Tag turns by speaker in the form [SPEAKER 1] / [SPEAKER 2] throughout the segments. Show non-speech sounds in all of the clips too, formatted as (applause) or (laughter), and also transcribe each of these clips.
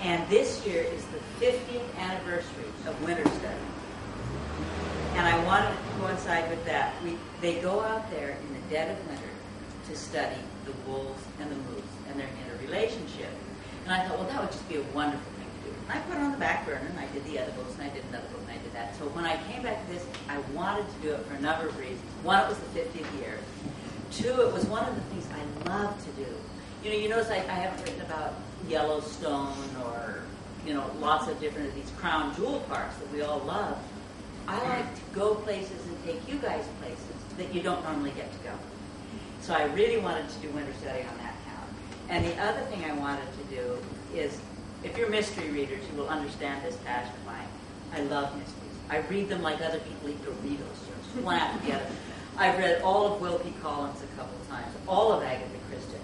[SPEAKER 1] And this year is the 50th anniversary of Winter Study. And I wanted to coincide with that. We, they go out there in the dead of winter to study the wolves and the moose and their interrelationship. And I thought, well, that would just be a wonderful thing to do. And I put it on the back burner, and I did the other books, and I did another book, and I did that. So when I came back to this, I wanted to do it for a number of reasons. One, it was the 50th year. Two, it was one of the things I love to do. You know, you notice I, I haven't written about Yellowstone or, you know, lots of different of these crown jewel parks that we all love. I mm. like to go places and take you guys places that you don't normally get to go. So I really wanted to do winter study on that count. And the other thing I wanted to do is, if you're mystery readers, you will understand this passion of mine. I love mysteries. I read them like other people eat Doritos, one after the other. I've read all of Wilkie Collins a couple of times, all of Agatha Christie.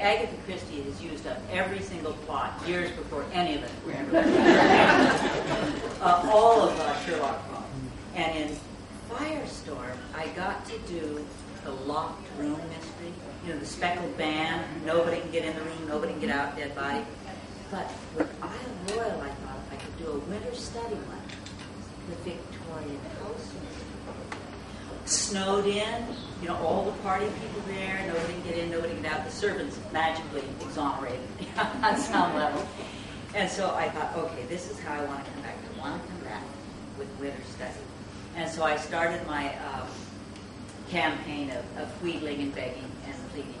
[SPEAKER 1] Agatha Christie has used up every single plot years before any of us were ever. (laughs) uh, all of uh, Sherlock Holmes. And in Firestorm, I got to do the locked room mystery. You know, the speckled band, nobody can get in the room, nobody can get out, dead body. But with Isle Royale, I thought I could do a winter study one, the Victorian house mystery. Snowed in, you know, all the party people there, nobody out. The servants magically exonerated (laughs) on some level. And so I thought, okay, this is how I want to come back. I want to come back with winter study. And so I started my um, campaign of, of wheedling and begging and pleading